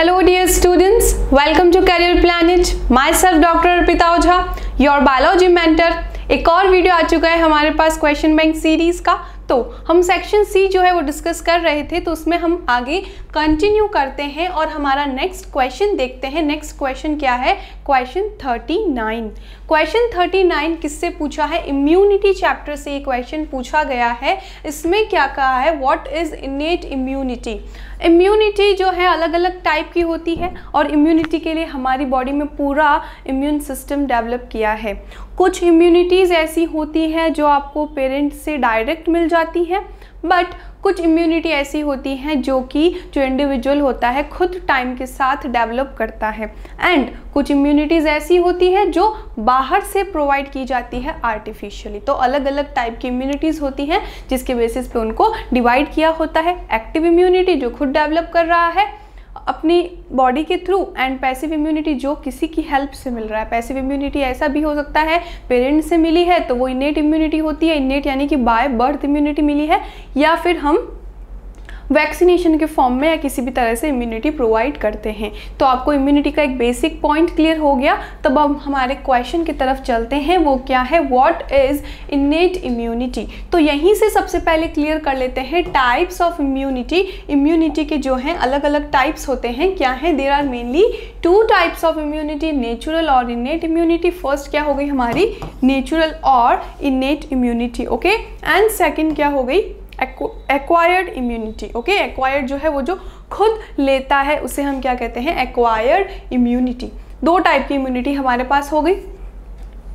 Hello dear students welcome to career planet myself doctor Arpita Ojha your biology mentor एक और video आ चुका है हमारे पास क्वेश्चन बैंक सीरीज़ का। तो हम सेक्शन सी जो है वो डिस्कस कर रहे थे तो उसमें हम आगे कंटिन्यू करते हैं और हमारा नेक्स्ट क्वेश्चन देखते हैं। नेक्स्ट क्वेश्चन क्या है? Question thirty nine question thirty nine किससे पूछा है? इम्यूनिटी चैप्टर से ये क्वेश्चन पूछा गया है। इसमें क्या कहा है? What is innate immunity immunity जो है अलग अलग टाइप की होती है और इम्यूनिटी के लिए हमारी बॉडी में पूरा इम्यून सिस्टम डेवलप किया है। कुछ इम्यूनिटीज़ ऐसी होती हैं जो आपको पेरेंट्स से डायरेक्ट मिल जाती हैं बट कुछ इम्यूनिटी ऐसी होती हैं जो कि, जो इंडिविजुअल होता है, खुद टाइम के साथ डेवलप करता है। एंड कुछ इम्यूनिटीज़ ऐसी होती हैं जो बाहर से प्रोवाइड की जाती है आर्टिफिशियली तो अलग अलग टाइप की इम्यूनिटीज़ होती हैं, जिसके बेसिस पे उनको डिवाइड किया होता है। एक्टिव इम्यूनिटी जो खुद डेवलप कर रहा है अपनी बॉडी के थ्रू एंड पैसिव इम्यूनिटी जो किसी की हेल्प से मिल रहा है पैसिव इम्यूनिटी ऐसा भी हो सकता है पेरेंट्स से मिली है तो वो इनेट इम्यूनिटी होती है इनेट यानी कि बाय बर्थ इम्यूनिटी मिली है, या फिर हम वैक्सीनेशन के फॉर्म में या किसी भी तरह से इम्यूनिटी प्रोवाइड करते हैं। तो आपको इम्यूनिटी का एक बेसिक पॉइंट क्लियर हो गया। तब अब हमारे क्वेश्चन की तरफ़ चलते हैं। वो क्या है? वॉट इज़ इनेट इम्यूनिटी तो यहीं से सबसे पहले क्लियर कर लेते हैं टाइप्स ऑफ़ इम्यूनिटी इम्यूनिटी के जो हैं अलग अलग टाइप्स होते हैं। क्या है? There are mainly two types of immunity natural और इनेट इम्यूनिटी फ़र्स्ट क्या हो गई हमारी? नेचुरल और innate immunity okay and second क्या हो गई? एक्वायर्ड इम्यूनिटी ओके एक्वायर्ड जो है वो जो खुद लेता है, उसे हम क्या कहते हैं? एक्वायर्ड इम्यूनिटी दो टाइप की इम्यूनिटी हमारे पास हो गई।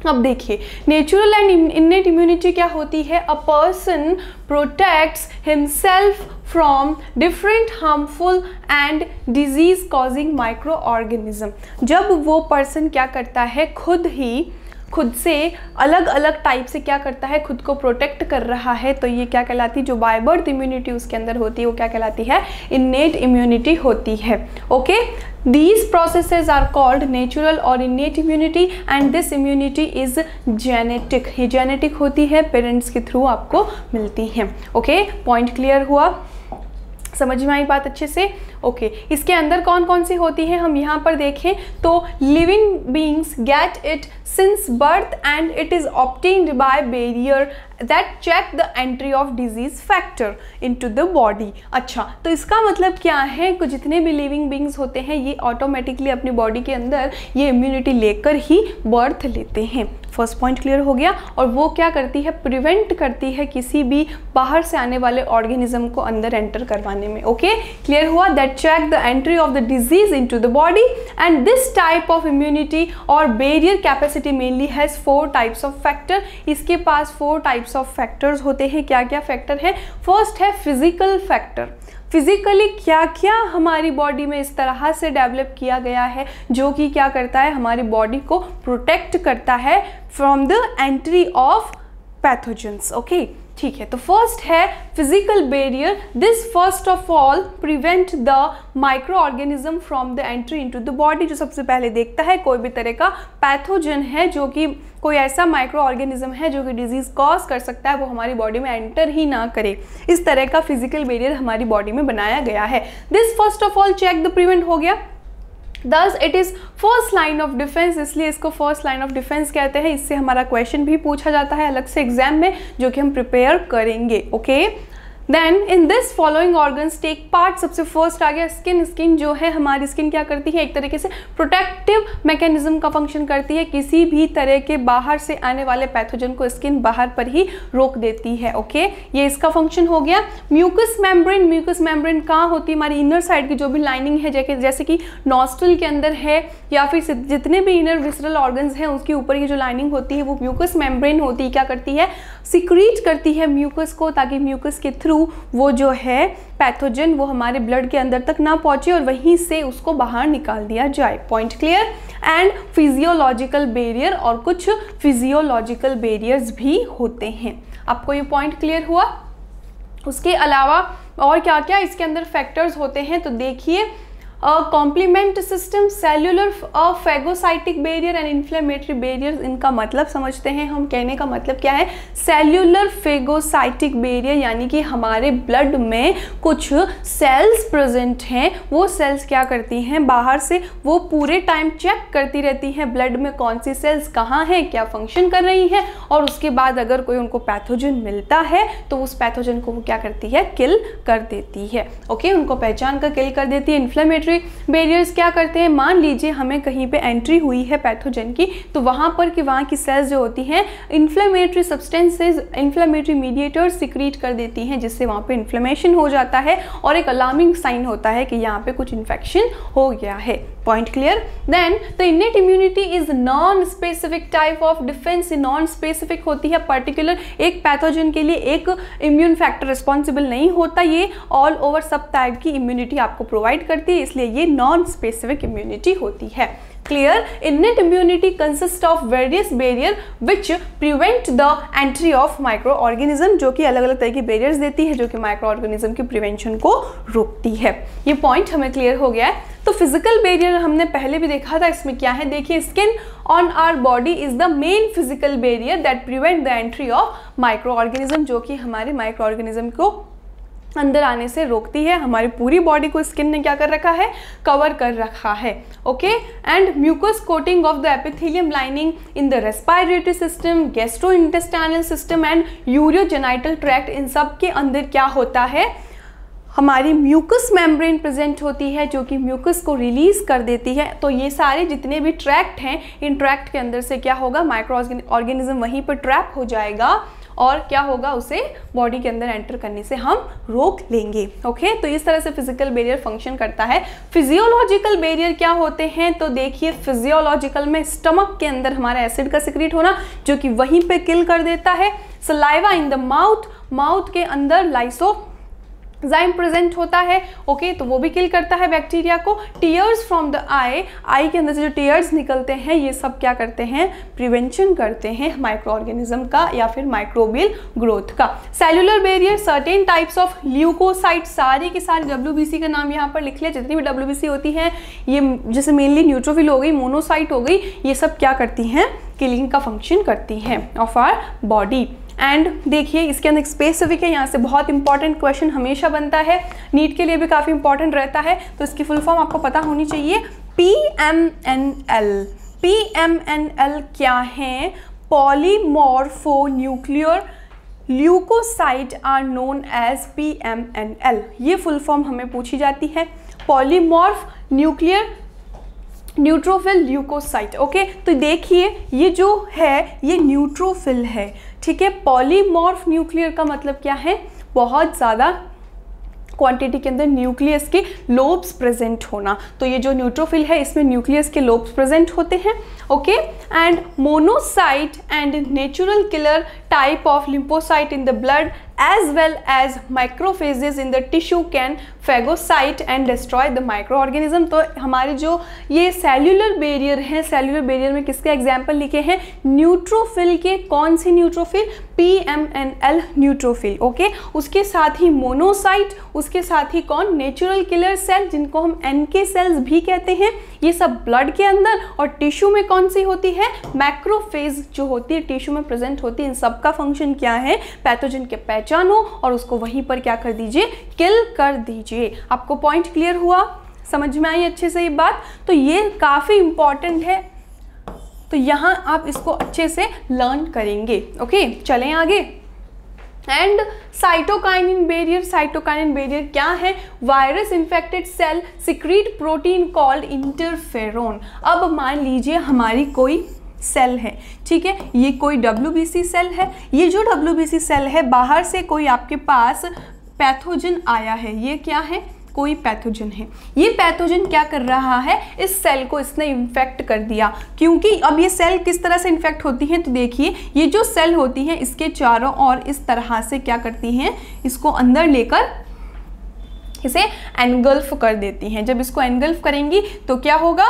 अब देखिए नेचुरल एंड इनेट इम्यूनिटी क्या होती है? A person protects himself from different harmful and disease causing microorganism जब वो पर्सन क्या करता है? खुद ही खुद से अलग अलग टाइप से क्या करता है, खुद को प्रोटेक्ट कर रहा है तो ये क्या कहलाती है जो बाय बर्थ इम्यूनिटी उसके अंदर होती है, वो क्या कहलाती है इन्नेट इम्यूनिटी होती है। Okay these processes are called natural और innate immunity and this immunity is genetic ये जेनेटिक होती है पेरेंट्स के थ्रू आपको मिलती है। ओके पॉइंट क्लियर हुआ? समझ में आई बात अच्छे से? Okay okay. इसके अंदर कौन कौन सी होती है? हम यहाँ पर देखें तो living beings get it since birth and it is obtained by barrier that check the entry of disease factor into the body अच्छा तो इसका मतलब क्या है? कि जितने भी लिविंग बींग्स होते हैं, ये ऑटोमेटिकली अपनी बॉडी के अंदर ये इम्यूनिटी लेकर ही बर्थ लेते हैं। फ़र्स्ट पॉइंट क्लियर हो गया और वो क्या करती है प्रिवेंट करती है किसी भी बाहर से आने वाले ऑर्गेनिज्म को अंदर एंटर करवाने में ओके? क्लियर हुआ? That check the entry of the disease in the body and this type of immunity और barrier capacity mainly has four types of factor इसके पास फोर टाइप्स ऑफ़ फैक्टर्स होते हैं। क्या क्या फैक्टर है? फ़र्स्ट है फ़िज़िकल फैक्टर फिजिकली क्या क्या हमारी बॉडी में इस तरह से डेवलप किया गया है, जो कि क्या करता है, हमारी बॉडी को प्रोटेक्ट करता है from the entry of pathogens okay ठीक है तो फ़र्स्ट है physical barrier this first of all prevent the microorganism from the entry into the body जो सबसे पहले देखता है, कोई भी तरह का पैथोजन है जो कि कोई ऐसा माइक्रो ऑर्गेनिज्म है जो कि डिज़ीज़ कॉज कर सकता है, वो हमारी बॉडी में एंटर ही ना करे। इस तरह का फ़िज़िकल बेरियर हमारी बॉडी में बनाया गया है। This first of all check the prevent हो गया। Thus it is first line of defence इसलिए इसको फ़र्स्ट लाइन ऑफ़ डिफेंस कहते हैं इससे हमारा क्वेश्चन भी पूछा जाता है अलग से एग्ज़ाम में, जो कि हम प्रिपेयर करेंगे okay okay? Then in this following organs take part सबसे फ़र्स्ट आ गया स्किन स्किन जो है, हमारी स्किन क्या करती है? एक तरीके से प्रोटेक्टिव मैकेनिज्म का फ़ंक्शन करती है। किसी भी तरह के बाहर से आने वाले पैथोजन को स्किन बाहर पर ही रोक देती है ओके okay? ये इसका फ़ंक्शन हो गया। म्यूकस मेम्ब्रेन म्यूकस मेम्ब्रेन कहाँ होती है? हमारी इनर साइड की जो भी लाइनिंग है, जैसे जैसे कि नॉस्ट्रल के अंदर है, या फिर जितने भी इनर विसरल ऑर्गन्स हैं, उसके ऊपर की जो लाइनिंग होती है, वो म्यूकस मेम्ब्रेन होती है। क्या करती है? सिक्रीट करती है म्यूकस को ताकि म्यूकस के थ्रू वो जो है पैथोजन, वो हमारे ब्लड के अंदर तक ना पहुँचे और वहीं से उसको बाहर निकाल दिया जाए। Point clear and physiological barrier और कुछ फिजियोलॉजिकल बेरियर्स भी होते हैं। आपको ये पॉइंट क्लियर हुआ? उसके अलावा और क्या क्या इसके अंदर फैक्टर्स होते हैं? तो देखिए complement system cellular phagocytic barrier and inflammatory barrier इनका मतलब समझते हैं हम, कहने का मतलब क्या है? सेल्यूलर फेगोसाइटिक बेरियर यानी कि हमारे ब्लड में कुछ सेल्स प्रेजेंट हैं, वो सेल्स क्या करती हैं? बाहर से वो पूरे टाइम चेक करती रहती हैं ब्लड में कौन सी सेल्स कहाँ हैं, क्या फ़ंक्शन कर रही हैं? और उसके बाद अगर कोई उनको पैथोजन मिलता है तो उस पैथोजन को वो क्या करती है? किल कर देती है। ओके उनको पहचान कर किल कर देती है इन्फ्लेमेटरी इन्फ्लेमेटरी बैरियर्स क्या करते हैं? मान लीजिए हमें कहीं पे एंट्री हुई है पैथोजन की तो वहाँ पर कि वहाँ की सेल्स जो होती हैं inflammatory substances inflammatory mediator secrete कर देती हैं, जिससे वहाँ पर इन्फ्लेमेशन हो जाता है और एक अलार्मिंग साइन होता है कि यहाँ पर कुछ इन्फेक्शन हो गया है। The innate immunity is non specific type of defence non specific होती है पर्टिकुलर एक पैथोजन के लिए एक इम्यून फैक्टर रिस्पॉन्सिबल नहीं होता ये. ऑल ओवर सब टाइप की इम्यूनिटी आपको प्रोवाइड करती है, इसलिए ये नॉन स्पेसिफिक इम्यूनिटी होती है. Clear innate immunity consists of various barrier which prevent the entry of microorganism जो कि अलग अलग तरह की barriers देती है जो कि microorganism की prevention को रोकती है ये point हमें clear हो गया है तो फ़िज़िकल बैरियर हमने पहले भी देखा था इसमें क्या है देखिए skin on our body is the main physical barrier that prevent the entry of microorganism जो कि हमारे माइक्रो को अंदर आने से रोकती है। हमारी पूरी बॉडी को स्किन ने क्या कर रखा है? कवर कर रखा है। Okay and mucus coating of the epithelium lining in the respiratory system gastrointestinal system and urogenital tract इन सब के अंदर क्या होता है? हमारी म्यूकस मेम्ब्रेन प्रेजेंट होती है, जो कि म्यूकस को रिलीज़ कर देती है। तो ये सारे जितने भी ट्रैक्ट हैं, इन ट्रैक्ट के अंदर से क्या होगा? माइक्रो ऑर्गेनिज्म वहीं पर ट्रैप हो जाएगा। और क्या होगा उसे बॉडी के अंदर एंटर करने से हम रोक लेंगे। ओके तो इस तरह से फ़िज़िकल बेरियर फ़ंक्शन करता है। फिजियोलॉजिकल बेरियर क्या होते हैं? तो देखिए फिजियोलॉजिकल में स्टमक के अंदर हमारा एसिड का सिक्रीट होना, जो कि वहीं पर किल कर देता है। Saliva in the mouth mouth के अंदर लाइसो जाइम प्रेजेंट होता है ओके okay, तो वो भी किल करता है बैक्टीरिया को। Tears from the eye eye के अंदर से जो टीयर्स निकलते हैं ये सब क्या करते हैं? प्रिवेंशन करते हैं माइक्रो ऑर्गेनिज्म का या फिर माइक्रोबियल ग्रोथ का। Cellular barrier certain types of leukocyte सारी के सारे डब्ल्यू का नाम यहाँ पर लिख लिया। जितनी भी डब्ल्यूबीसी होती है ये जैसे मेनली न्यूट्रोफिल हो गई मोनोसाइट हो गई ये सब क्या करती हैं? किलिंग का फ़ंक्शन करती हैं ऑफ़ आर बॉडी एंड देखिए, इसके अंदर स्पेसिफिक है। यहाँ से बहुत इंपॉर्टेंट क्वेश्चन हमेशा बनता है। नीट के लिए भी काफ़ी इंपॉर्टेंट रहता है। तो इसकी फुल फॉर्म आपको पता होनी चाहिए। P M N L P M N L क्या है? Polymorphonuclear leukocyte are known as P M N L ये फुल फॉर्म हमें पूछी जाती है। Polymorph nuclear neutrophil leukocyte okay तो देखिए, ये जो है, ये न्यूट्रोफिल है। ठीक है पॉलीमॉर्फ न्यूक्लियर का मतलब क्या है? बहुत ज़्यादा क्वांटिटी के अंदर न्यूक्लियस के लोब्स प्रेजेंट होना। तो ये जो न्यूट्रोफिल है, इसमें न्यूक्लियस के लोब्स प्रेजेंट होते हैं okay and monocyte and natural killer type of lymphocyte in the blood as well as macrophages in the tissue can phagocyte and destroy the microorganism. तो हमारे जो ये सेल्यूलर बैरियर हैं सेल्यूलर बैरियर में किसके example लिखे हैं? न्यूट्रोफिल के, कौन से neutrophil P M N L neutrophil okay उसके साथ ही मोनोसाइट उसके साथ ही कौन? नेचुरल किलर सेल जिनको हम एन के सेल्स भी कहते हैं। ये सब ब्लड के अंदर और टिश्यू में कौन सी होती है मैक्रोफेज जो होती है टिश्यू में प्रेजेंट होती है, इन सबका फ़ंक्शन क्या है? पैथोजन के पहचानो और उसको वहीं पर क्या कर दीजिए? किल कर दीजिए। आपको पॉइंट क्लियर हुआ? समझ में आई अच्छे से ये बात? तो ये काफ़ी इंपॉर्टेंट है। तो यहाँ आप इसको अच्छे से लर्न करेंगे। ओके चलें आगे। And cytokinin barrier cytokinin barrier क्या है? Virus infected cell secrete protein called interferon अब मान लीजिए हमारी कोई सेल है, ठीक है? ये कोई डब्ल्यूबीसी सेल है। ये जो डब्ल्यूबीसी सेल है, बाहर से कोई आपके पास पैथोजन आया है, ये क्या है? कोई पैथोजन है। ये पैथोजन क्या कर रहा है? इस सेल को इसने इन्फेक्ट कर दिया। क्योंकि अब ये सेल किस तरह से इन्फेक्ट होती है तो देखिए, ये जो सेल होती है, इसके चारों और इस तरह से क्या करती हैं, इसको अंदर लेकर इसे एनगल्फ कर देती हैं। जब इसको एनगल्फ करेंगी तो क्या होगा?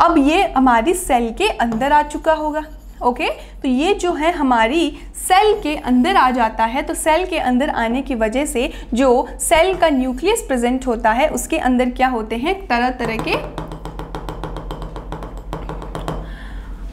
अब ये हमारी सेल के अंदर आ चुका होगा। ओके तो ये जो है हमारी सेल के अंदर आ जाता है। तो सेल के अंदर आने की वजह से जो सेल का न्यूक्लियस प्रेजेंट होता है, उसके अंदर क्या होते हैं? तरह तरह के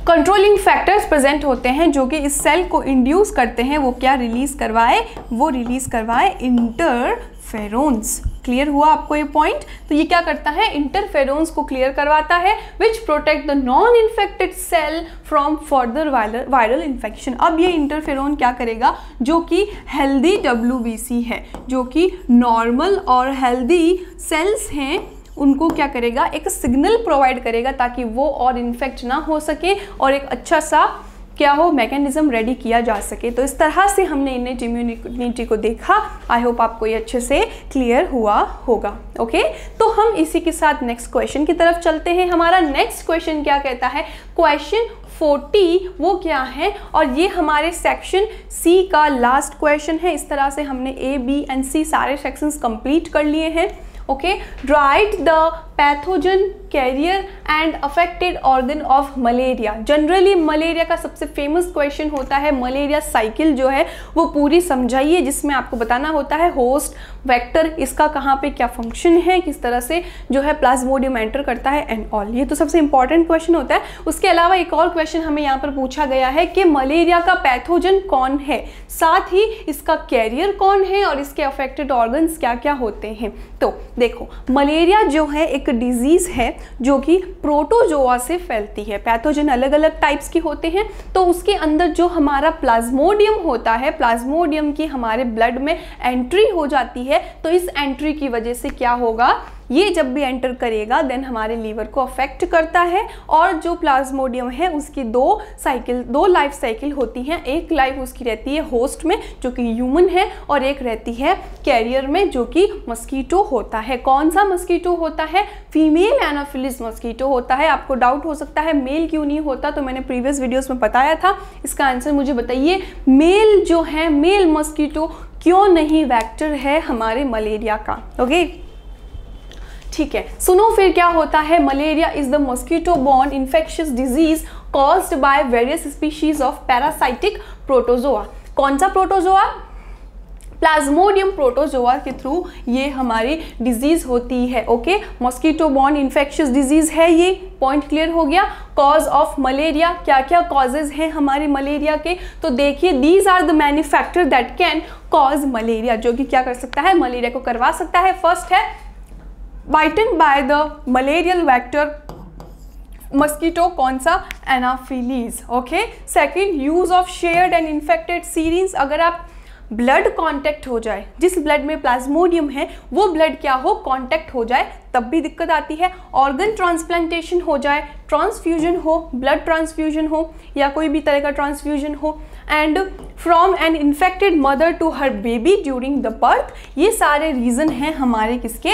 कंट्रोलिंग फैक्टर्स प्रेजेंट होते हैं, जो कि इस सेल को इंड्यूस करते हैं। वो क्या रिलीज़ करवाए? वो रिलीज़ करवाए इंटरफेरोन्स क्लियर हुआ आपको ये पॉइंट तो ये क्या करता है? इंटरफेरोन्स को क्लियर करवाता है which protect the non infected cell from further viral infection अब ये इंटरफेरोन क्या करेगा? जो कि हेल्दी डब्ल्यूबीसी है, जो कि नॉर्मल और हेल्दी सेल्स हैं, उनको क्या करेगा? एक सिग्नल प्रोवाइड करेगा ताकि वो और इन्फेक्ट ना हो सके और एक अच्छा सा क्या हो मैकेनिज्म रेडी किया जा सके। तो इस तरह से हमने इन्हें इम्यूनिटी को देखा। आई होप आपको ये अच्छे से क्लियर हुआ होगा। ओके तो हम इसी के साथ नेक्स्ट क्वेश्चन की तरफ़ चलते हैं। हमारा नेक्स्ट क्वेश्चन क्या कहता है? क्वेश्चन 40 वो क्या है? और ये हमारे सेक्शन सी का लास्ट क्वेश्चन है। इस तरह से हमने ए बी एंड सी सारे सेक्शंस कंप्लीट कर लिए हैं। Okay right the pathogen carrier and affected organ of malaria generally malaria का सबसे फ़ेमस क्वेश्चन होता है मलेरिया साइकिल जो है, वो पूरी समझाइए, जिसमें आपको बताना होता है होस्ट वेक्टर इसका कहाँ पे क्या फ़ंक्शन है, किस तरह से जो है प्लाज्मोडियम एंटर करता है एंड ऑल ये तो सबसे इंपॉर्टेंट क्वेश्चन होता है। उसके अलावा एक और क्वेश्चन हमें यहाँ पर पूछा गया है कि मलेरिया का पैथोजन कौन है? साथ ही इसका कैरियर कौन है और इसके अफेक्टेड ऑर्गन्स क्या क्या होते हैं? तो देखो मलेरिया जो है एक डिज़ीज़ है जो कि प्रोटोजोआ से फैलती है। पैथोजन अलग अलग टाइप्स के होते हैं तो उसके अंदर जो हमारा प्लाज्मोडियम होता है प्लाज्मोडियम की हमारे ब्लड में एंट्री हो जाती है तो इस एंट्री की वजह से क्या होगा? ये जब भी एंटर करेगा देन हमारे लीवर को अफेक्ट करता है और जो प्लाज्मोडियम है, उसकी दो साइकिल दो लाइफ साइकिल होती हैं। एक लाइफ उसकी रहती है होस्ट में, जो कि ह्यूमन है, और एक रहती है कैरियर में, जो कि मस्कीटो होता है। कौन सा मस्कीटो होता है? फीमेल एनाफिलिस मस्कीटो होता है। आपको डाउट हो सकता है मेल क्यों नहीं होता? तो मैंने प्रीवियस वीडियोस में बताया था। इसका आंसर मुझे बताइए मेल जो है मेल मस्कीटो क्यों नहीं वैक्टर है हमारे मलेरिया का? Okay okay? ठीक है। सुनो फिर क्या होता है। Malaria is the mosquito borne infectious disease caused by various species of parasitic protozoa कौन सा प्रोटोजोआ प्लाज्मोडियम प्रोटोजोआ के थ्रू ये हमारी डिज़ीज़ होती है। Okay mosquito borne infectious disease है ये। पॉइंट क्लियर हो गया। कॉज ऑफ़ मलेरिया क्या क्या कॉजेज हैं हमारे मलेरिया के? तो देखिए these are the manufacture that can cause malaria जो कि क्या कर सकता है? मलेरिया को करवा सकता है। फ़र्स्ट है bitten by the malarial vector mosquito कौन सा anopheles okay second use of shared and infected syringes अगर आप ब्लड कांटेक्ट हो जाए, जिस ब्लड में प्लाज्मोडियम है, वो ब्लड क्या हो? कांटेक्ट हो जाए, तब भी दिक्कत आती है। ऑर्गन ट्रांसप्लांटेशन हो जाए ट्रांसफ्यूजन हो ब्लड ट्रांसफ्यूजन हो, या कोई भी तरह का ट्रांसफ्यूजन हो and from an infected mother to her baby during the birth ये सारे रीज़न हैं हमारे किसके?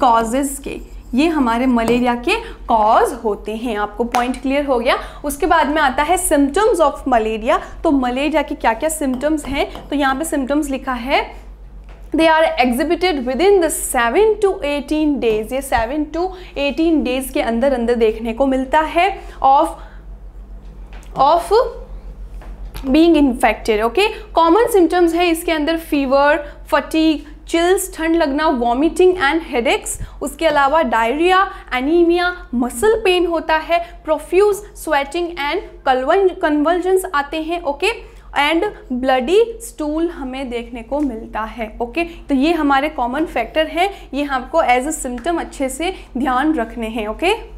कॉजेज़ के। ये हमारे मलेरिया के कॉज होते हैं। आपको पॉइंट क्लियर हो गया? उसके बाद में आता है सिम्टम्स ऑफ़ मलेरिया तो मलेरिया के क्या क्या सिम्टम्स हैं? तो यहाँ पे सिम्टम्स लिखा है they are exhibited within the seven to eighteen days ये सेवन टू एटीन डेज़ के अंदर अंदर देखने को मिलता है। Of of being infected okay common symptoms है इसके अंदर फीवर फटीक चिल्स ठंड लगना वॉमिटिंग एंड हेडेक्स उसके अलावा डायरिया एनीमिया मसल पेन होता है प्रोफ्यूज स्वेटिंग एंड कन्वर्जेंस आते हैं ओके एंड ब्लडी स्टूल हमें देखने को मिलता है ओके okay? तो ये हमारे कॉमन फैक्टर हैं ये हमको एज अ सिम्टम अच्छे से ध्यान रखने हैं ओके okay?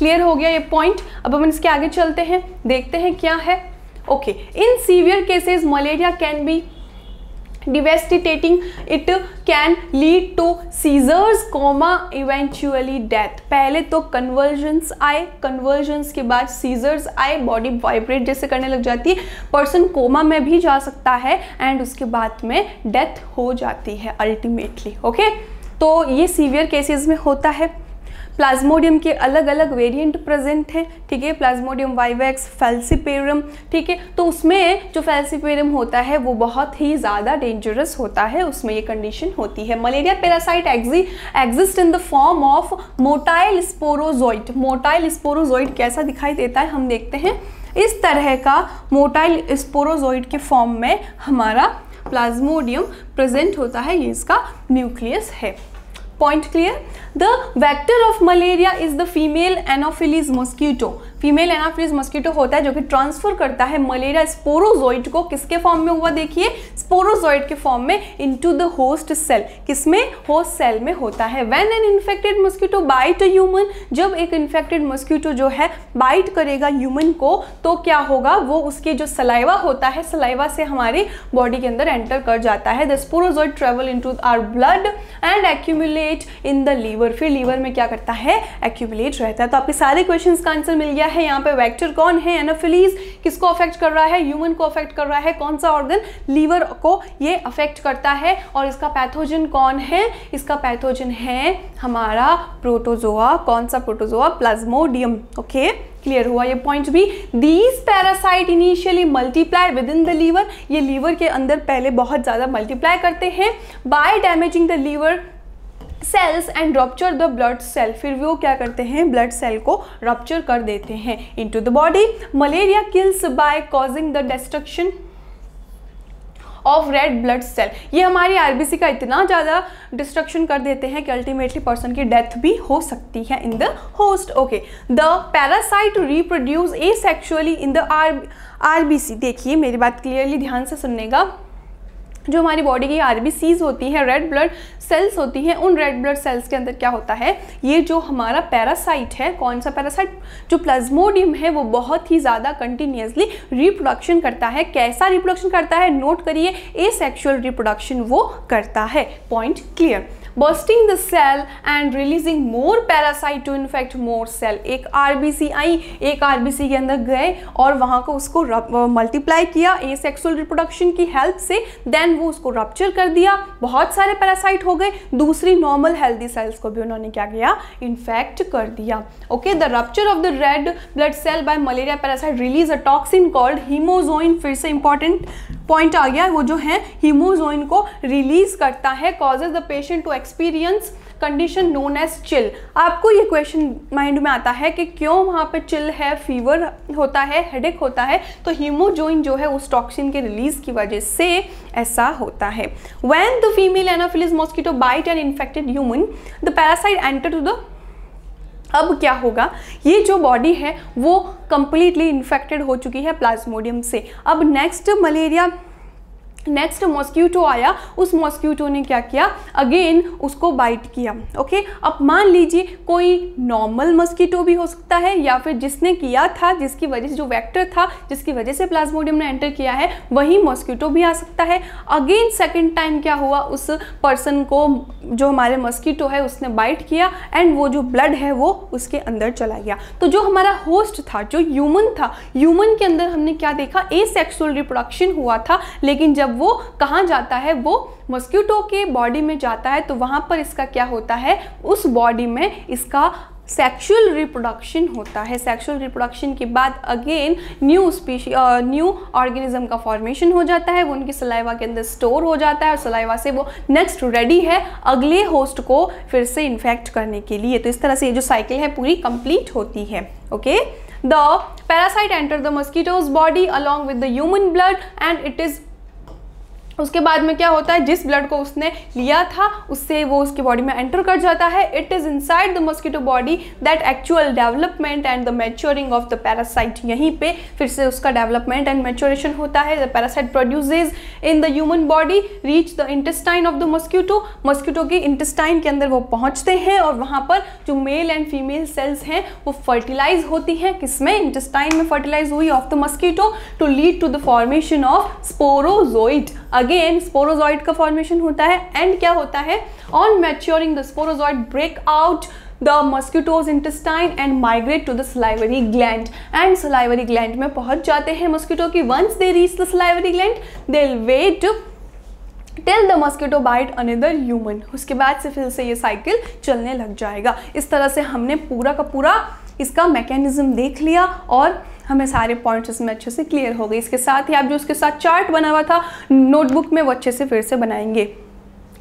क्लियर हो गया ये पॉइंट अब हम इसके आगे चलते हैं, देखते हैं क्या है. Okay in severe cases malaria can be devastating it can lead to seizures coma eventually death पहले तो कन्वर्जन्स आए कन्वर्जन्स के बाद सीजर्स आए बॉडी वाइब्रेट जैसे करने लग जाती है. पर्सन कोमा में भी जा सकता है एंड उसके बाद में डेथ हो जाती है अल्टीमेटली ओके okay? तो ये सीवियर केसेस में होता है. प्लाज्मोडियम के अलग अलग वेरिएंट प्रेजेंट हैं, ठीक है? प्लाज्मोडियम वाइवैक्स फेल्सिपेरम ठीक है? तो उसमें जो फेल्सिपेरम होता है, वो बहुत ही ज़्यादा डेंजरस होता है। उसमें ये कंडीशन होती है। Malaria parasite एग्जी exist in the form of motile sporozoite motile sporozoite कैसा दिखाई देता है? हम देखते हैं। इस तरह का मोटाइल स्पोरोजोइड के फॉर्म में हमारा प्लाज्मोडियम प्रेजेंट होता है। ये इसका न्यूक्लियस है। Point clear the vector of malaria is the female anopheles mosquito female anopheles mosquito होता है जो कि ट्रांसफ़र करता है मलेरिया स्पोरोजोइड को। किसके फॉर्म में हुआ देखिए? स्पोरोजोइड के फॉर्म में इनटू द होस्ट सेल किसमें? होस्ट सेल में होता है। When an infected mosquito bite human जब एक इन्फेक्टेड मस्कीटो जो है बाइट करेगा ह्यूमन को तो क्या होगा? वो उसके जो सलाइवा होता है सलाइवा से हमारी बॉडी के अंदर एंटर कर जाता है। The sporozoite travel into our blood and accumulate in the liver फिर लीवर में क्या करता है? एक्यूमुलेट रहता है। तो आपके सारे क्वेश्चन का आंसर मिल गया है। यहाँ पे वेक्टर कौन है? एनाफिलीज किसको अफेक्ट कर रहा है? ह्यूमन को अफेक्ट कर रहा है। कौन सा ऑर्गन लीवर को ये अफेक्ट करता है। और इसका पैथोजन कौन है? इसका पैथोजन है हमारा प्रोटोजोआ कौन सा प्रोटोजोआ प्लाज्मोडियम ओके क्लियर हुआ ये पॉइंट भी? These parasite initially multiply within the liver ये लीवर के अंदर पहले बहुत ज़्यादा मल्टीप्लाई करते हैं। By damaging the liver cells and rupture the blood cell फिर वो क्या करते हैं? ब्लड सेल को रप्चर कर देते हैं into the body malaria kills by causing the destruction of red blood cell ये हमारी आरबीसी का इतना ज़्यादा डिस्ट्रक्शन कर देते हैं कि अल्टीमेटली पर्सन की डेथ भी हो सकती है in the host okay the parasite reproduce asexually in the R RBC देखिए, मेरी बात क्लियरली ध्यान से सुननेगा जो हमारी बॉडी की आर होती हैं रेड ब्लड सेल्स होती हैं, उन रेड ब्लड सेल्स के अंदर क्या होता है? ये जो हमारा पैरासाइट है, कौन सा पैरासाइट जो प्लाज्मोडियम है, वो बहुत ही ज़्यादा कंटिन्यूसली रिप्रोडक्शन करता है। कैसा रिप्रोडक्शन करता है? नोट करिए ए सेक्शुअल रिप्रोडक्शन वो करता है। Point clear bursting the cell and releasing more parasite to infect more cell एक आरबीसी आई, एक आरबीसी के अंदर गए और वहाँ को उसको मल्टीप्लाई किया ए सेक्सुअल रिप्रोडक्शन की हेल्प से देन वो उसको रप्चर कर दिया। बहुत सारे पैरासाइट हो गए। दूसरी नॉर्मल हेल्दी सेल्स को भी उन्होंने क्या किया? इन्फेक्ट कर दिया। Okay the rupture of the red blood cell by malaria parasite release a toxin called hemozoin फिर से इंपॉर्टेंट पॉइंट आ गया। वो जो है हीमोजोइन को रिलीज़ करता है causes the patient to experience condition known as chill आपको ये क्वेश्चन माइंड में आता है कि क्यों वहाँ पे चिल है फीवर होता है हेडेक होता है? तो हीमोजोइन जो है, उस टॉक्सिन के रिलीज़ की वजह से ऐसा होता है। When the female anopheles mosquito bite and infected human the parasite enter to the अब क्या होगा? ये जो बॉडी है, वो कंप्लीटली इन्फेक्टेड हो चुकी है प्लाज्मोडियम से। अब नेक्स्ट मलेरिया नेक्स्ट मॉस्क्यूटो आया। उस मॉस्क्यूटो ने क्या किया? अगेन उसको बाइट किया। ओके अब मान लीजिए, कोई नॉर्मल मॉस्कीटो भी हो सकता है, या फिर जिसने किया था, जिसकी वजह से, जो वेक्टर था, जिसकी वजह से प्लाज्मोडियम ने एंटर किया है, वही मॉस्क्यूटो भी आ सकता है। अगेन सेकेंड टाइम क्या हुआ? उस पर्सन को जो हमारे मॉस्कीटो है, उसने बाइट किया एंड वो जो ब्लड है, वो उसके अंदर चला गया। तो जो हमारा होस्ट था, जो ह्यूमन था ह्यूमन के अंदर हमने क्या देखा? ए रिप्रोडक्शन हुआ था, लेकिन जब जब वो कहाँ जाता है, वो मस्क्यूटो के बॉडी में जाता है तो वहाँ पर इसका क्या होता है? उस बॉडी में इसका सेक्सुअल रिप्रोडक्शन होता है। सेक्सुअल रिप्रोडक्शन के बाद again new species new organism का फॉर्मेशन हो जाता है। वो उनकी सलाइवा के अंदर स्टोर हो जाता है और सलाइवा से वो नेक्स्ट रेडी है अगले होस्ट को फिर से इन्फेक्ट करने के लिए। तो इस तरह से ये जो साइकिल है, पूरी कंप्लीट होती है। Okay the parasite enter the mosquito's body along with the human blood and it is उसके बाद में क्या होता है, जिस ब्लड को उसने लिया था, उससे वो उसकी बॉडी में एंटर कर जाता है। It is inside the mosquito body that actual development and the maturing of the parasite यहीं पे फिर से उसका डेवलपमेंट एंड मैच्योरेशन होता है। The parasite produces in the human body reach the intestine of the mosquito mosquito की intestine के अंदर वो पहुँचते हैं और वहाँ पर जो मेल एंड फीमेल सेल्स हैं, वो फर्टिलाइज होती हैं। किसमें इंटेस्टाइन में फर्टिलाइज हुई of the mosquito to lead to the formation of sporozoite again sporozoite का फॉर्मेशन होता है एंड क्या होता है? On maturing the sporozoite break out the mosquito's intestine and migrate to the salivary gland and salivary gland में पहुँच जाते हैं मस्क्यूटो की। Once they reach the salivary gland they wait till the mosquito bite another human उसके बाद से फिर से ये साइकिल चलने लग जाएगा। इस तरह से हमने पूरा का पूरा इसका मैकेनिज्म देख लिया और हमें सारे पॉइंट्स इसमें अच्छे से क्लियर हो गए। इसके साथ ही आप जो उसके साथ चार्ट बना हुआ था नोटबुक में वो अच्छे से फिर से बनाएँगे।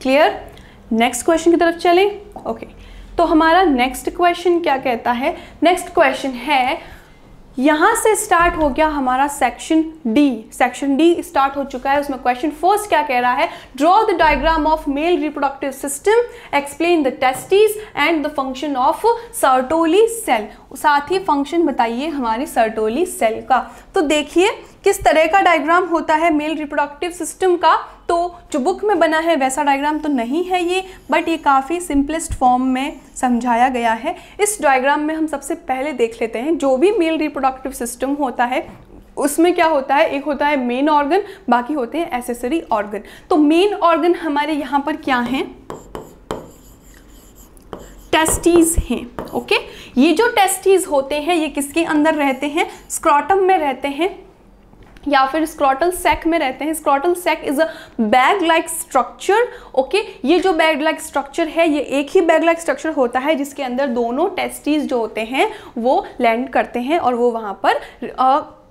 क्लियर नेक्स्ट क्वेश्चन की तरफ़ चलें। Okay okay. तो हमारा नेक्स्ट क्वेश्चन क्या कहता है? नेक्स्ट क्वेश्चन है यहाँ से स्टार्ट हो गया हमारा section D section D start हो चुका है। उसमें क्वेश्चन फ़र्स्ट क्या कह रहा है? Draw the diagram of male reproductive system explain the testis and the function of sertoli cell साथ ही फ़ंक्शन बताइए हमारी सर्टोली सेल का। तो देखिए किस तरह का डायग्राम होता है मेल रिप्रोडक्टिव सिस्टम का? तो जो बुक में बना है, वैसा डायग्राम तो नहीं है ये बट ये काफ़ी सिंपलेस्ट फॉर्म में समझाया गया है। इस डायग्राम में हम सबसे पहले देख लेते हैं, जो भी मेल रिप्रोडक्टिव सिस्टम होता है, उसमें क्या होता है? एक होता है मेन ऑर्गन बाकी होते हैं एसेसरी ऑर्गन तो मेन ऑर्गन हमारे यहाँ पर क्या हैं? टेस्टीज हैं ओके ये जो टेस्टीज होते हैं, ये किसके अंदर रहते हैं? स्क्रॉटम में रहते हैं। या फिर स्क्रॉटल सेक में रहते हैं। Scrotal sac is a bag like structure okay ये जो बैग लाइक स्ट्रक्चर है, ये एक ही बैग लाइक स्ट्रक्चर होता है जिसके अंदर दोनों टेस्टीज जो होते हैं, वो लैंड करते हैं और वो वहाँ पर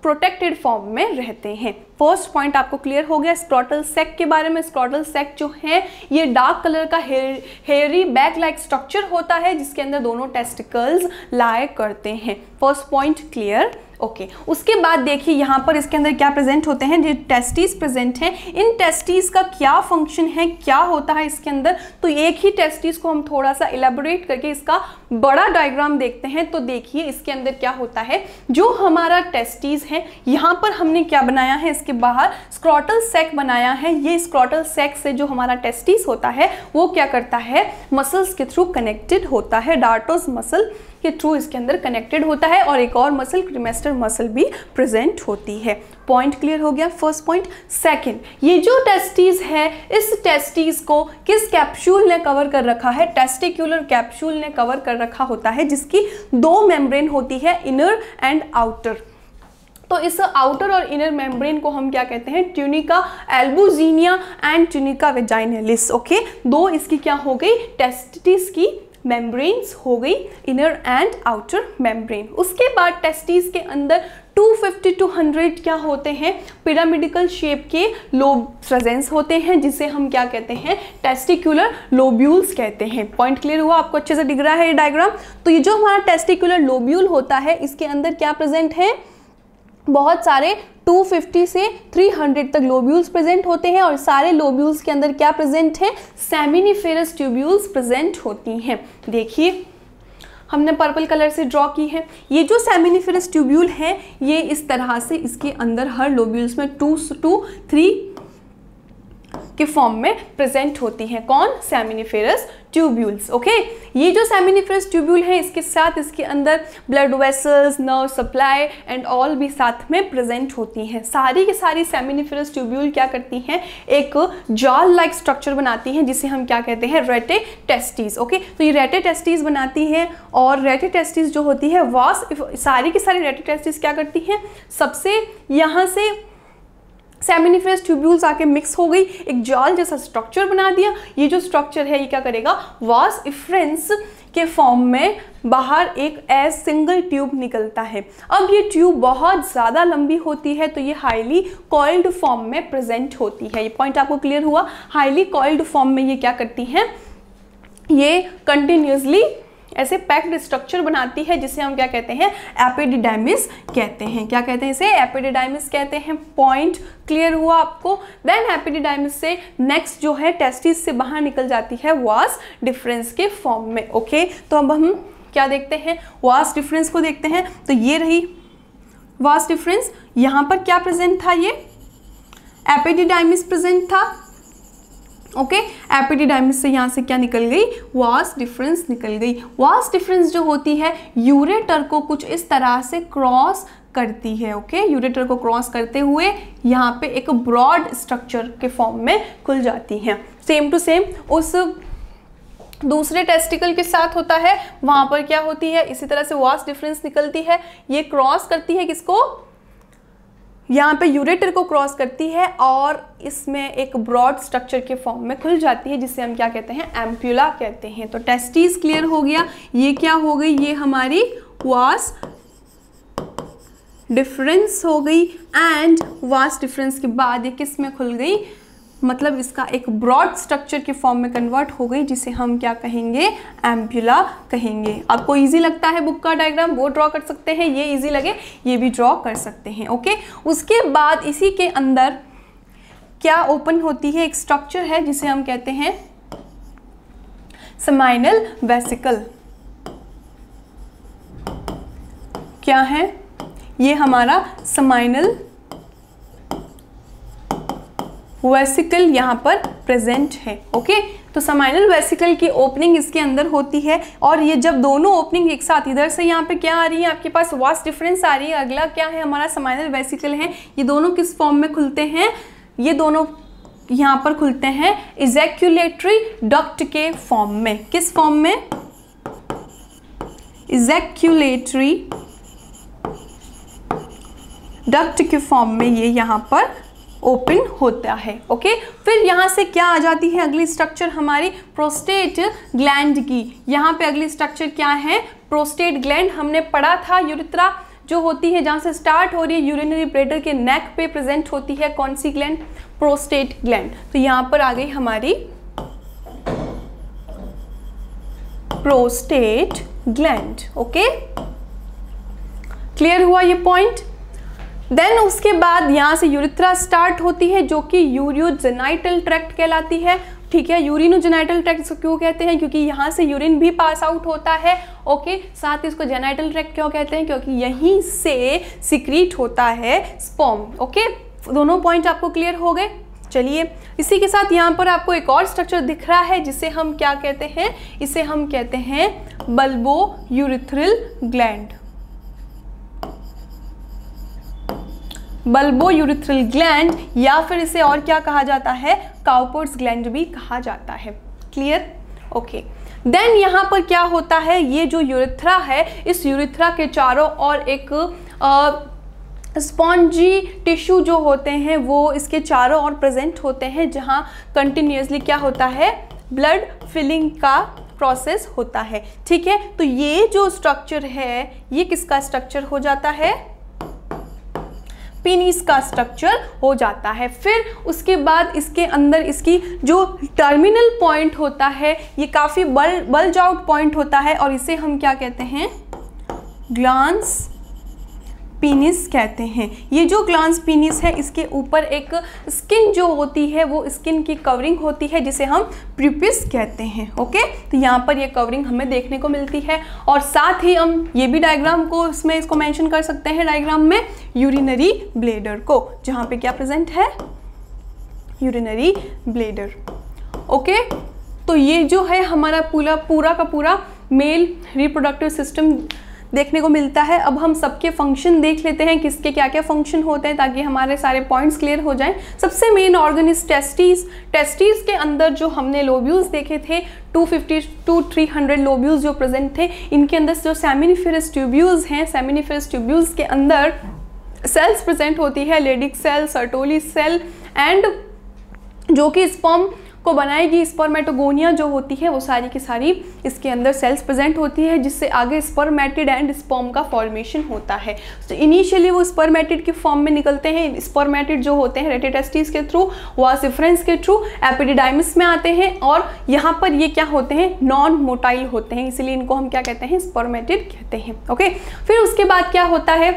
प्रोटेक्टेड फॉर्म में रहते हैं। फ़र्स्ट पॉइंट आपको क्लियर हो गया स्क्रॉटल सेक के बारे में। स्क्रॉटल सेक जो है, ये डार्क कलर का hair hairy bag like structure होता है जिसके अंदर दोनों टेस्टिकल्स लाए करते हैं। First point clear okay okay. उसके बाद देखिए, यहाँ पर इसके अंदर क्या प्रेजेंट होते हैं? जो टेस्टीज प्रेजेंट हैं। इन टेस्टीज का क्या फ़ंक्शन है? क्या होता है इसके अंदर? तो एक ही टेस्टीज को हम थोड़ा सा इलेबोरेट करके इसका बड़ा डायग्राम देखते हैं। तो देखिए, इसके अंदर क्या होता है? जो हमारा टेस्टीज है, यहाँ पर हमने क्या बनाया है? इसके बाहर स्क्रॉटल सेक बनाया है। ये स्क्रॉटल सेक से जो हमारा टेस्टीज होता है, वो क्या करता है? मसल्स के थ्रू कनेक्टेड होता है। डार्टोज मसल के थ्रू इसके अंदर कनेक्टेड होता है और एक और मसल क्रिमेस्टर मसल भी प्रेजेंट होती है। पॉइंट क्लियर हो गया। फ़र्स्ट पॉइंट सेकंड ये जो टेस्टीज है, इस टेस्टीज को किस कैप्सूल ने कवर कर रखा है? टेस्टिक्यूलर कैप्सूल ने कवर कर रखा होता है, जिसकी दो मेम्ब्रेन होती है इनर एंड आउटर तो इस आउटर और इनर मेम्ब्रेन को हम क्या कहते हैं? Tunica albuginea and tunica vaginalis okay दो इसकी क्या हो गई? टेस्टिस की मेम्ब्रेन्स हो गई इनर एंड आउटर मेम्ब्रेन उसके बाद टेस्टिस के अंदर 250 टू 100 क्या होते हैं? पिरामिडिकल शेप के लोब प्रेजेंस होते हैं, जिसे हम क्या कहते हैं? टेस्टिकुलर लोब्यूल्स कहते हैं. पॉइंट क्लियर हुआ? आपको अच्छे से दिख रहा है ये डायग्राम तो ये जो हमारा टेस्टिकुलर लोब्यूल होता है, इसके अंदर क्या प्रेजेंट है? बहुत सारे 250 से 300 तक लोब्यूल्स प्रेजेंट होते हैं और सारे लोब्यूल्स के अंदर क्या प्रेजेंट है? सेमिनिफेरस ट्यूब्यूल्स प्रेजेंट होती हैं। देखिए, हमने पर्पल कलर से ड्रॉ की है। ये जो सेमिनिफेरस ट्यूब्यूल है, ये इस तरह से इसके अंदर हर लोब्यूल्स में टू टू थ्री के फॉर्म में प्रेजेंट होती हैं। कौन? सेमिनिफेरस ट्यूब्यूल्स ओके ये जो सेमिनिफेरस ट्यूब्यूल है, इसके साथ इसके अंदर blood vessels nerve supply and all भी साथ में प्रेजेंट होती हैं। सारी की सारी सेमिनिफेरस ट्यूब्यूल क्या करती हैं? एक जॉल लाइक स्ट्रक्चर बनाती हैं, जिसे हम क्या कहते हैं? रेटे टेस्टीज ओके तो ये रेटे टेस्टीज बनाती हैं और रेटे टेस्टीज जो होती है वास सारी की सारी रेटे टेस्टीज क्या करती हैं? सबसे यहाँ से सेमिनिफेरस ट्यूब्यूल्स आके मिक्स हो गई, एक जाल जैसा स्ट्रक्चर बना दिया। ये जो स्ट्रक्चर है, ये क्या करेगा? वास इफ्रेंस के फॉर्म में बाहर एक एज सिंगल ट्यूब निकलता है। अब ये ट्यूब बहुत ज़्यादा लंबी होती है तो ये हाईली कॉइल्ड फॉर्म में प्रेजेंट होती है। ये पॉइंट आपको क्लियर हुआ? हाईली कॉइल्ड फॉर्म में ये क्या करती हैं? ये कंटिन्यूसली ऐसे पैक्ड स्ट्रक्चर बनाती है, जिसे हम क्या कहते हैं? एपिडिडाइमिस कहते हैं। क्या कहते हैं इसे? एपिडिडाइमिस कहते हैं। पॉइंट क्लियर हुआ आपको? देन एपिडिडाइमिस से नेक्स्ट जो है टेस्टिस से बाहर निकल जाती है वास डिफरेंस के फॉर्म में। ओके तो अब हम क्या देखते हैं? वास डिफरेंस को देखते हैं। तो ये रही वास डिफरेंस। यहाँ पर क्या प्रेजेंट था ये? एपिडिडाइमिस प्रेजेंट था। ओके एपिडिडाइमिस से यहाँ से क्या निकल गई? वास डिफरेंस निकल गई। वास डिफरेंस जो होती है यूरेटर को कुछ इस तरह से क्रॉस करती है ओके okay? यूरेटर को क्रॉस करते हुए यहाँ पे एक ब्रॉड स्ट्रक्चर के फॉर्म में खुल जाती हैं। सेम टू सेम उस दूसरे टेस्टिकल के साथ होता है, वहाँ पर क्या होती है? इसी तरह से वास डिफरेंस निकलती है। ये क्रॉस करती है किसको? यहाँ पे यूरेटर को क्रॉस करती है और इसमें एक ब्रॉड स्ट्रक्चर के फॉर्म में खुल जाती है, जिसे हम क्या कहते हैं? एम्प्यूला कहते हैं। तो टेस्टीज क्लियर हो गया। ये क्या हो गई? ये हमारी वास डिफरेंस हो गई। एंड वास डिफरेंस के बाद ये किसमें खुल गई? मतलब इसका एक ब्रॉड स्ट्रक्चर के फॉर्म में कन्वर्ट हो गई, जिसे हम क्या कहेंगे? एम्प्यूला कहेंगे। आपको इजी लगता है बुक का डायग्राम वो ड्रॉ कर सकते हैं, ये इजी लगे, ये भी ड्रॉ कर सकते हैं ओके उसके बाद इसी के अंदर क्या ओपन होती है? एक स्ट्रक्चर है, जिसे हम कहते हैं समाइनल वेसिकल क्या है? ये हमारा समाइनल वेसिकल यहाँ पर प्रेजेंट है ओके तो समाइनल वेसिकल की ओपनिंग इसके अंदर होती है और ये जब दोनों ओपनिंग एक साथ, इधर से यहाँ पे क्या आ रही है? आपके पास वास्ट डिफरेंस आ रही है। अगला क्या है? हमारा समाइनल वेसिकल है। ये दोनों किस फॉर्म में खुलते हैं? ये दोनों यहाँ पर खुलते हैं इजेक्यूलेटरी डक्ट के फॉर्म में। किस फॉर्म में? इजेक्यूलेटरी डक्ट के फॉर्म में ये यहाँ पर ओपन होता है ओके फिर यहाँ से क्या आ जाती है अगली स्ट्रक्चर हमारी? प्रोस्टेट ग्लैंड की। यहाँ पे अगली स्ट्रक्चर क्या है? प्रोस्टेट ग्लैंड हमने पढ़ा था यूरित्रा जो होती है जहाँ से स्टार्ट हो रही है यूरिनरी ब्रेडर के नेक पे प्रेजेंट होती है कौन सी ग्लैंड प्रोस्टेट ग्लैंड तो यहाँ पर आ गई हमारी प्रोस्टेट ग्लैंड ओके क्लियर हुआ ये पॉइंट देन उसके बाद यहाँ से यूरिथ्रा स्टार्ट होती है, जो कि यूरियोजेनाइटल ट्रैक्ट कहलाती है। ठीक है यूरिनोजेनाइटल ट्रैक्ट क्यों कहते हैं? क्योंकि यहाँ से यूरिन भी पास आउट होता है। ओके साथ ही इसको जेनाइटल ट्रैक्ट क्यों कहते हैं? क्योंकि यहीं से सिक्रीट होता है स्पॉम ओके दोनों पॉइंट आपको क्लियर हो गए। चलिए, इसी के साथ यहाँ पर आपको एक और स्ट्रक्चर दिख रहा है, जिसे हम क्या कहते हैं? इसे हम कहते हैं bulbo यूरिथ्रिल gland bulbo urethral gland, या फिर इसे और क्या कहा जाता है? काउपोर्ट्स ग्लैंड भी कहा जाता है। क्लियर ओके देन यहाँ पर क्या होता है? ये जो यूरिथ्रा है, इस यूरिथ्रा के चारों और एक स्पॉन्जी टिश्यू जो होते हैं, वो इसके चारों ओर प्रेजेंट होते हैं, जहाँ कंटिन्यूसली क्या होता है? ब्लड फिलिंग का प्रोसेस होता है। ठीक है? तो ये जो स्ट्रक्चर है, ये किसका स्ट्रक्चर हो जाता है? पीनीस का स्ट्रक्चर हो जाता है। फिर उसके बाद इसके अंदर इसकी जो टर्मिनल पॉइंट होता है, ये काफ़ी बल बल्ज आउट पॉइंट होता है और इसे हम क्या कहते हैं? ग्लांस पीनिस कहते हैं। ये जो ग्लांस पीनिस है, इसके ऊपर एक स्किन जो होती है, वो स्किन की कवरिंग होती है, जिसे हम प्रिपिस कहते हैं ओके तो यहाँ पर ये कवरिंग हमें देखने को मिलती है। और साथ ही हम ये भी डायग्राम को इसमें इसको मेंशन कर सकते हैं डायग्राम में यूरिनरी ब्लेडर को, जहाँ पे क्या प्रेजेंट है? यूरिनरी ब्लेडर ओके तो ये जो है हमारा पूरा पूरा का पूरा मेल रिप्रोडक्टिव सिस्टम देखने को मिलता है। अब हम सबके फ़ंक्शन देख लेते हैं किसके क्या क्या फ़ंक्शन होते हैं ताकि हमारे सारे पॉइंट्स क्लियर हो जाएँ। सबसे main organ is testes testes के अंदर जो हमने लोब्यूल्स देखे थे 250 टू 300 लोब्यूल्स जो प्रेजेंट थे, इनके अंदर जो सेमिनिफेरस ट्यूब्यूल्स हैं सेमिनिफेरस ट्यूब्यूल्स के अंदर सेल्स प्रेजेंट होती है leydig cell sertoli cell and जो कि स्पॉम को बनाएगी। स्पर्मेटोगोनिया जो होती है, वो सारी की सारी इसके अंदर सेल्स प्रेजेंट होती है, जिससे आगे स्पर्मेटिड एंड स्पर्म का फॉर्मेशन होता है। तो इनिशियली वो स्पर्मेटिड के फॉर्म में निकलते हैं। स्पर्मेटिड जो होते हैं रेटेटेस्टिस के थ्रू वासिफ्रेंस के थ्रू एपिडिडाइमिस में आते हैं और यहाँ पर ये क्या होते हैं? नॉन मोटाइल होते हैं। इसीलिए इनको हम क्या कहते हैं? स्पर्मेटिड कहते हैं। ओके फिर उसके बाद क्या होता है?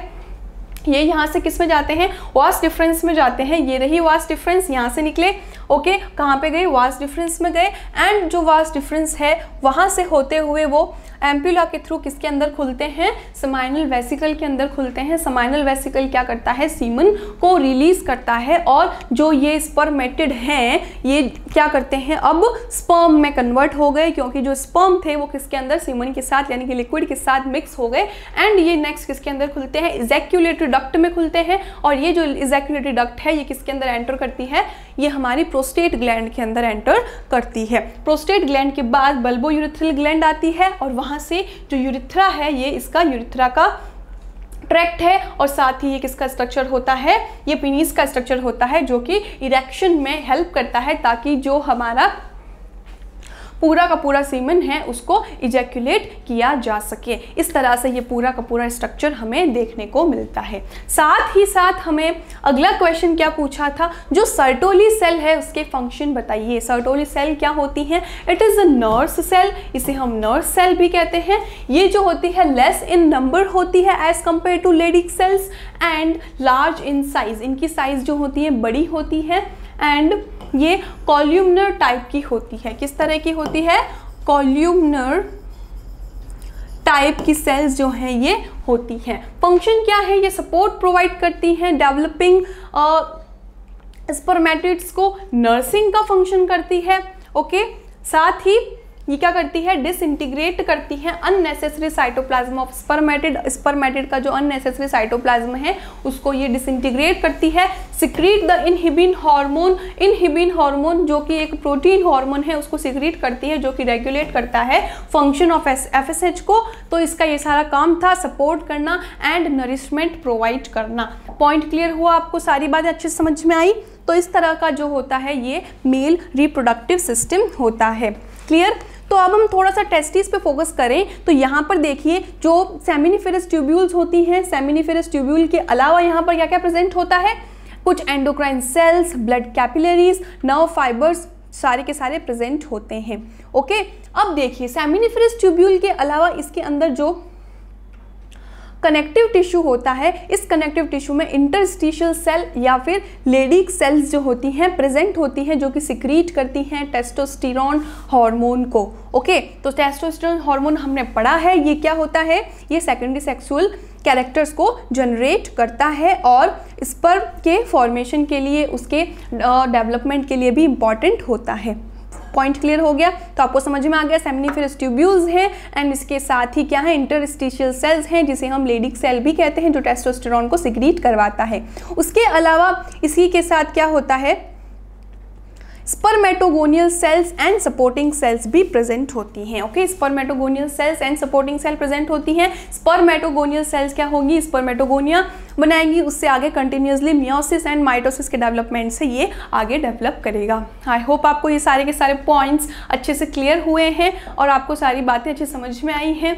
ये यहाँ से किसमें जाते हैं? वास्ट डिफरेंस में जाते हैं। ये रही वास्ट डिफरेंस यहाँ से निकले। ओके कहाँ पे गए? वास्ट डिफरेंस में गए। एंड जो वास्ट डिफरेंस है, वहाँ से होते हुए वो एम्प्यूला के थ्रू किसके अंदर खुलते हैं? समाइनल वेसिकल के अंदर खुलते हैं। समाइनल वेसिकल क्या करता है? सीमन को रिलीज़ करता है। और जो ये स्पर्मेटेड हैं, ये क्या करते हैं? अब स्पर्म में कन्वर्ट हो गए, क्योंकि जो स्पर्म थे, वो किसके अंदर? सीमन के साथ, यानी कि लिक्विड के साथ मिक्स हो गए। एंड ये नेक्स्ट किसके अंदर खुलते हैं? इजैक्यूलेटरी डक्ट में खुलते हैं। और ये जो इजैक्यूलेटरी डक्ट है, ये किसके अंदर एंटर करती है? ये हमारी प्रोस्टेट ग्लैंड के अंदर एंटर करती है। प्रोस्टेट ग्लैंड के बाद बल्बो यूरिथ्रल ग्लैंड आती है और वहाँ से जो यूरिथ्रा है, ये इसका यूरिथ्रा का ट्रैक्ट है और साथ ही ये किसका स्ट्रक्चर होता है? ये पिनीस का स्ट्रक्चर होता है जो कि इरेक्शन में हेल्प करता है ताकि जो हमारा पूरा का पूरा सीमन है, उसको इजैक्यूलेट किया जा सके। इस तरह से ये पूरा का पूरा स्ट्रक्चर हमें देखने को मिलता है। साथ ही साथ हमें अगला क्वेश्चन क्या पूछा था? जो सर्टोली सेल है, उसके फ़ंक्शन बताइए। सर्टोली सेल क्या होती है? It is a nurse cell इसे हम नर्स सेल भी कहते हैं। ये जो होती है लेस इन नंबर होती है as compare to leydig cells and large in size इनकी साइज़ जो होती है, बड़ी होती है एंड ये कॉल्यूमनर टाइप की होती है। किस तरह की होती है? कॉल्यूमनर टाइप की सेल्स जो हैं, ये होती हैं। फ़ंक्शन क्या है? ये सपोर्ट प्रोवाइड करती हैं, डेवलपिंग स्पर्मेटिड्स को नर्सिंग का फ़ंक्शन करती है, ओके? साथ ही ये क्या करती है? डिसइंटीग्रेट करती है unnecessary cytoplasm of spermatid spermatid का जो अननेसेसरी साइटोप्लाज्म है, उसको ये डिसइंटीग्रेट करती है secrete the inhibin hormone inhibin hormone जो कि एक प्रोटीन हार्मोन है, उसको सिक्रीट करती है, जो कि रेगुलेट करता है function of F S H को। तो इसका ये सारा काम था सपोर्ट करना एंड नरिशमेंट प्रोवाइड करना। पॉइंट क्लियर हुआ आपको? सारी बातें अच्छे समझ में आई? तो इस तरह का जो होता है, ये मेल रिप्रोडक्टिव सिस्टम होता है। क्लियर तो अब हम थोड़ा सा टेस्टिस पे फोकस करें। तो यहाँ पर देखिए, जो सेमिनिफेरस ट्यूब्यूल्स होती हैं सेमिनिफेरस ट्यूब्यूल के अलावा यहाँ पर क्या क्या प्रेजेंट होता है? कुछ endocrine cells blood capillaries nerve fibres सारे के सारे प्रेजेंट होते हैं। ओके अब देखिए सेमिनिफेरस ट्यूब्यूल के अलावा इसके अंदर जो कनेक्टिव टिश्यू होता है, इस कनेक्टिव टिश्यू में इंटरस्टिशियल सेल या फिर लेडिक सेल्स जो होती हैं प्रेजेंट होती हैं, जो कि सिक्रीट करती हैं टेस्टोस्टेरॉन हार्मोन को ओके तो टेस्टोस्टेरॉन हार्मोन हमने पढ़ा है, ये क्या होता है? ये सेकेंडरी सेक्सुअल कैरेक्टर्स को जनरेट करता है और स्पर्म के फॉर्मेशन के लिए, उसके डेवलपमेंट के लिए भी इंपॉर्टेंट होता है। पॉइंट क्लियर हो गया। तो आपको समझ में आ गया सेमिनिफेरस ट्यूब्यूल्स हैं एंड इसके साथ ही क्या है, इंटरस्टिशियल सेल्स हैं, जिसे हम लेडिक सेल भी कहते हैं, जो टेस्टोस्टेरॉन को सिग्रीट करवाता है। उसके अलावा इसी के साथ क्या होता है spermatogonial cells and supporting cells भी प्रेजेंट होती हैं okay spermatogonial cells and supporting cell present होती हैं। स्पर्मेटोगोनियल सेल्स क्या होंगी? स्पर्मेटोगोनिया बनाएँगी, उससे आगे कंटिन्यूसली मियोसिस एंड माइटोसिस के डेवलपमेंट से ये आगे डेवलप करेगा। आई होप आपको ये सारे के सारे पॉइंट्स अच्छे से क्लियर हुए हैं और आपको सारी बातें अच्छे समझ में आई हैं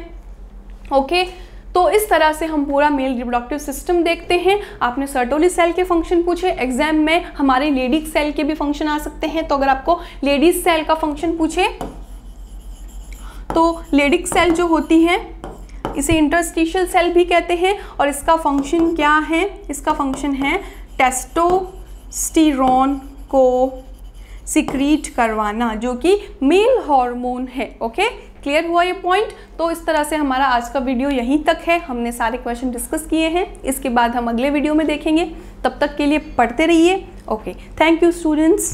ओके okay? तो इस तरह से हम पूरा मेल रिप्रोडक्टिव सिस्टम देखते हैं। आपने सर्टोली सेल के फ़ंक्शन पूछे, एग्ज़ाम में हमारे लेडीज़ सेल के भी फ़ंक्शन आ सकते हैं। तो अगर आपको लेडीज़ सेल का फ़ंक्शन पूछे तो लेडिक सेल जो होती है, इसे इंटरस्टिशियल सेल भी कहते हैं। और इसका फ़ंक्शन क्या है? इसका फ़ंक्शन है टेस्टोस्टिरोन को सिक्रीट करवाना, जो कि मेल हार्मोन है ओके क्लियर हुआ ये पॉइंट तो इस तरह से हमारा आज का वीडियो यहीं तक है। हमने सारे क्वेश्चन डिस्कस किए हैं। इसके बाद हम अगले वीडियो में देखेंगे। तब तक के लिए पढ़ते रहिए। Okay thank you students